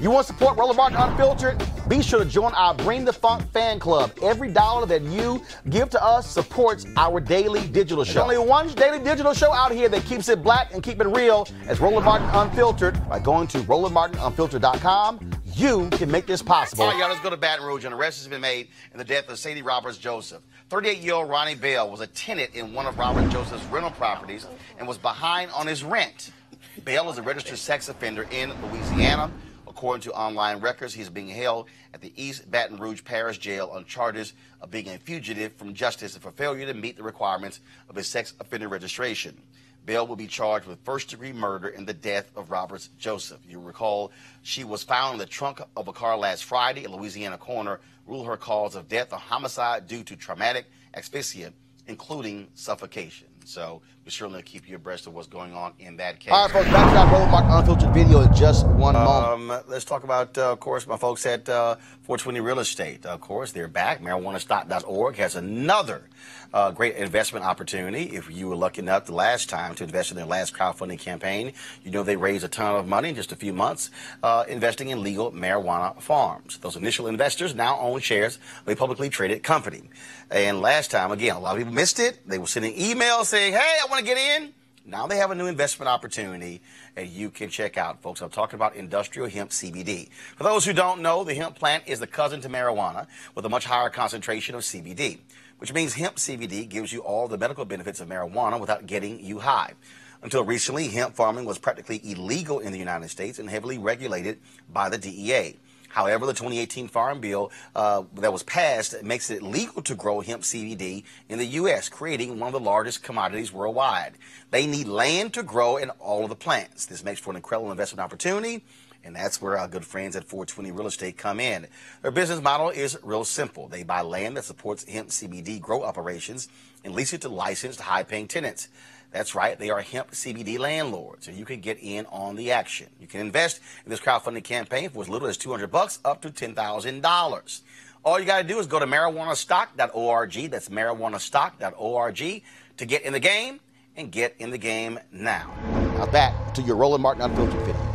You want to support Roland Martin Unfiltered? Be sure to join our Bring the Funk fan club. Every dollar that you give to us supports our daily digital show. There's only one daily digital show out here that keeps it black and keep it real. as Roland Martin Unfiltered. By going to RolandMartinUnfiltered.com, you can make this possible. All right, y'all, let's go to Baton Rouge. An arrest has been made in the death of Sadie Roberts Joseph. 38-year-old Ronnie Bell was a tenant in one of Robert Joseph's rental properties and was behind on his rent. Bell is a registered sex offender in Louisiana. According to online records, he's being held at the East Baton Rouge Parish Jail on charges of being a fugitive from justice for failure to meet the requirements of his sex offender registration. Bell will be charged with first degree murder in the death of Roberts Joseph. You recall she was found in the trunk of a car last Friday. A Louisiana coroner ruled her cause of death a homicide due to traumatic asphyxia, including suffocation. So we certainly keep you abreast of what's going on in that case. All right, folks, back to that Roland Unfiltered video in just one Um, moment. let's talk about, uh, of course, my folks at uh, 420 Real Estate. Of course, they're back. MarijuanaStock.org has another uh, great investment opportunity. If you were lucky enough the last time to invest in their last crowdfunding campaign, you know they raised a ton of money in just a few months uh, investing in legal marijuana farms. Those initial investors now own shares of a publicly traded company. And last time, again, a lot of people missed it. They were sending emails saying, hey, I want to get in. Now they have a new investment opportunity that you can check out, folks. I'm talking about industrial hemp CBD. For those who don't know, the hemp plant is the cousin to marijuana with a much higher concentration of CBD, which means hemp CBD gives you all the medical benefits of marijuana without getting you high. Until recently, hemp farming was practically illegal in the United States and heavily regulated by the DEA. However, the 2018 Farm Bill uh, that was passed makes it legal to grow hemp CBD in the U.S., creating one of the largest commodities worldwide. They need land to grow in all of the plants. This makes for an incredible investment opportunity. And that's where our good friends at 420 Real Estate come in. Their business model is real simple. They buy land that supports hemp CBD grow operations and lease it to licensed high paying tenants. That's right, they are hemp CBD landlords, and you can get in on the action. You can invest in this crowdfunding campaign for as little as 200 bucks up to $10,000. All you got to do is go to marijuanastock.org. That's marijuanastock.org to get in the game and get in the game now. Now back to your Roland Martin Unfiltered video.